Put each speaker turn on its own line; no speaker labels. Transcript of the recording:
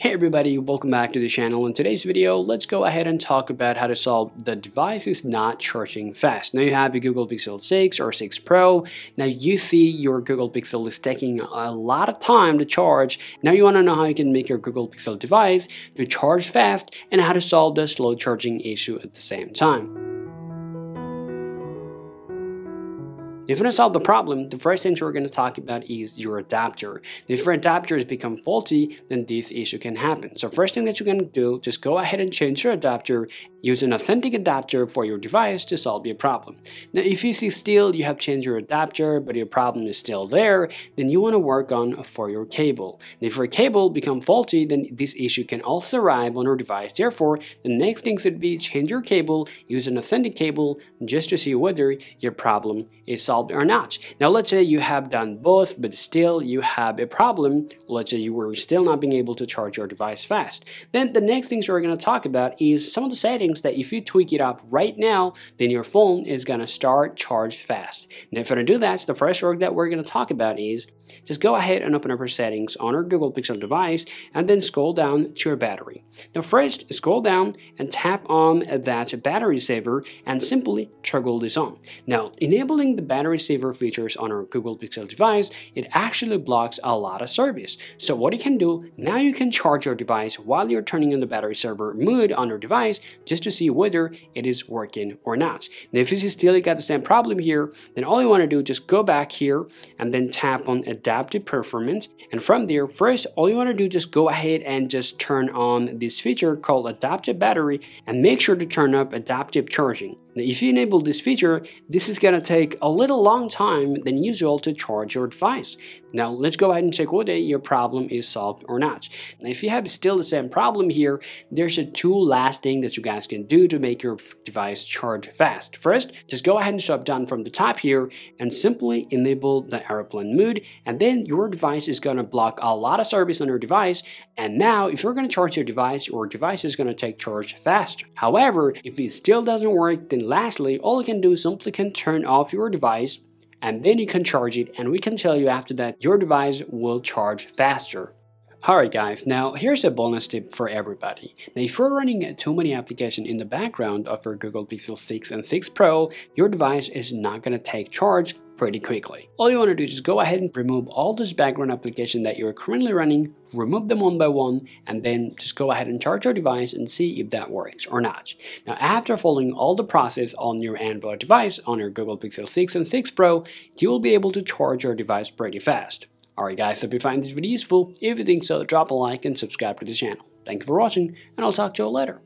Hey everybody, welcome back to the channel. In today's video, let's go ahead and talk about how to solve the device is not charging fast. Now you have a Google Pixel 6 or 6 Pro. Now you see your Google Pixel is taking a lot of time to charge. Now you want to know how you can make your Google Pixel device to charge fast and how to solve the slow charging issue at the same time. If you want to solve the problem, the first thing we're going to talk about is your adapter. If your adapter has become faulty, then this issue can happen. So first thing that going to do, just go ahead and change your adapter. Use an authentic adapter for your device to solve your problem. Now, if you see still you have changed your adapter, but your problem is still there, then you want to work on for your cable. if your cable become faulty, then this issue can also arrive on your device. Therefore, the next thing should be change your cable, use an authentic cable just to see whether your problem is solved solved or not. Now let's say you have done both, but still you have a problem. Let's say you were still not being able to charge your device fast. Then the next things we're going to talk about is some of the settings that if you tweak it up right now, then your phone is going to start charge fast. Now if you want to do that, the first work that we're going to talk about is just go ahead and open up your settings on our Google Pixel device and then scroll down to your battery. Now first, scroll down and tap on that battery saver and simply toggle this on. Now, enabling the battery saver features on our Google Pixel device, it actually blocks a lot of service. So what you can do, now you can charge your device while you're turning on the battery saver mode on your device just to see whether it is working or not. Now if you still got the same problem here, then all you want to do, just go back here and then tap on adaptive performance. And from there, first, all you want to do just go ahead and just turn on this feature called adaptive battery and make sure to turn up adaptive charging. Now, if you enable this feature, this is going to take a little long time than usual to charge your device. Now, let's go ahead and check whether your problem is solved or not. Now, if you have still the same problem here, there's a two last thing that you guys can do to make your device charge fast. First, just go ahead and shut down from the top here and simply enable the airplane mode, and then your device is going to block a lot of service on your device. And now, if you're going to charge your device, your device is going to take charge faster. However, if it still doesn't work, then lastly, all you can do is simply can turn off your device and then you can charge it and we can tell you after that your device will charge faster. Alright guys, now here's a bonus tip for everybody. Now if you're running too many applications in the background of your Google Pixel 6 and 6 Pro, your device is not going to take charge pretty quickly. All you want to do is just go ahead and remove all those background applications that you're currently running, remove them one by one, and then just go ahead and charge your device and see if that works or not. Now after following all the process on your Android device, on your Google Pixel 6 and 6 Pro, you will be able to charge your device pretty fast. Alright guys, hope you find this video useful. If you think so, drop a like and subscribe to the channel. Thank you for watching, and I'll talk to you later.